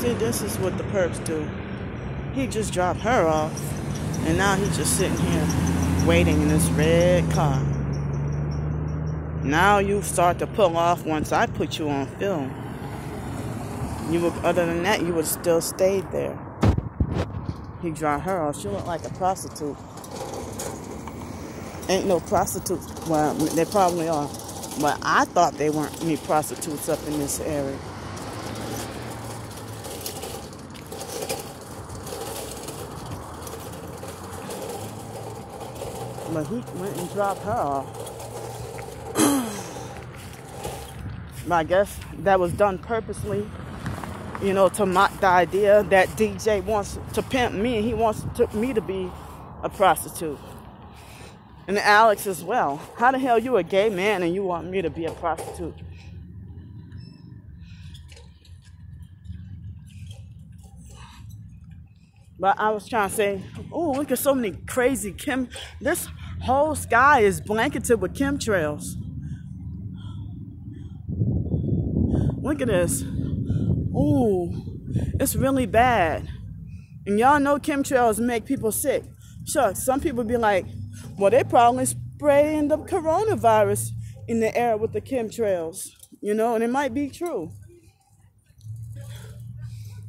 See, this is what the perps do. He just dropped her off, and now he's just sitting here waiting in this red car. Now you start to pull off once I put you on film. You would, other than that, you would still stayed there. He dropped her off. She looked like a prostitute. Ain't no prostitutes. Well, they probably are. But I thought they weren't any prostitutes up in this area. But he went and dropped her off. I guess that was done purposely, you know, to mock the idea that DJ wants to pimp me. and He wants to, me to be a prostitute. And Alex as well. How the hell you a gay man and you want me to be a prostitute? But I was trying to say, oh, look at so many crazy Kim. This whole sky is blanketed with chemtrails. Look at this. Ooh, it's really bad. And y'all know chemtrails make people sick. Sure, some people be like, well, they probably spraying the coronavirus in the air with the chemtrails, you know, and it might be true.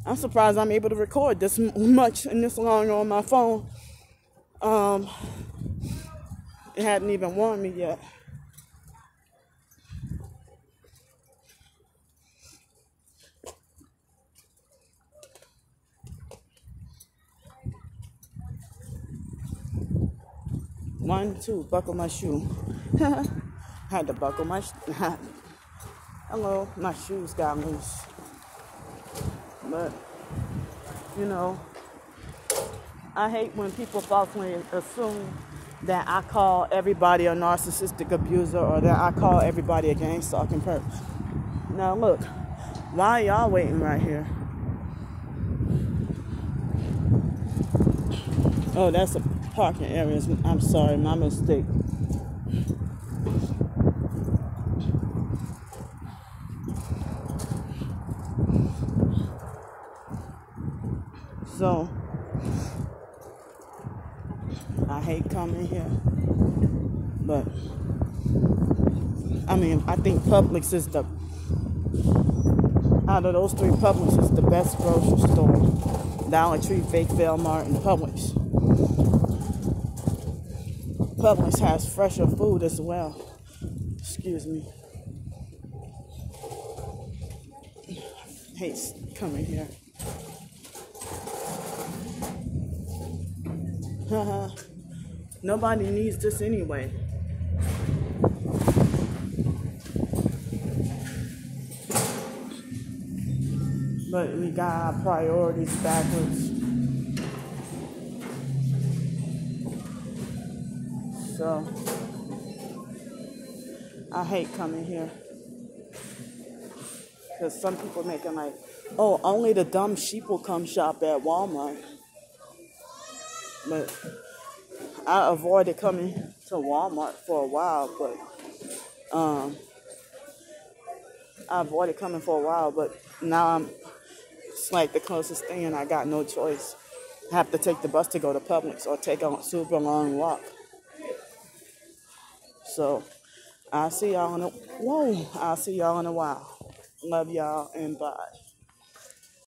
I'm surprised I'm able to record this much and this long on my phone. Um, it hadn't even warned me yet. One, two, buckle my shoe. Had to buckle my. Sh- Hello, my shoes got loose. But, you know, I hate when people falsely assume that I call everybody a narcissistic abuser or that I call everybody a gang stalking perp. Now, look, why y'all waiting right here? Oh, that's a parking area. I'm sorry, my mistake. So, I hate coming here. But, I mean, I think Publix is the, out of those three, Publix is the best grocery store. Dollar Tree, Fakeville Mart, and Publix. Publix has fresher food as well. Excuse me. Hate coming here. Nobody needs this anyway. But we got our priorities backwards. So I hate coming here. Because some people making like, oh, only the dumb sheep will come shop at Walmart. But I avoided coming to Walmart for a while, but um, I avoided coming for a while, but now I'm it's like the closest thing, and I got no choice. I have to take the bus to go to Publix or take a super long walk. So I'll see y'all in a whoa. I'll see y'all in a while. Love y'all and bye.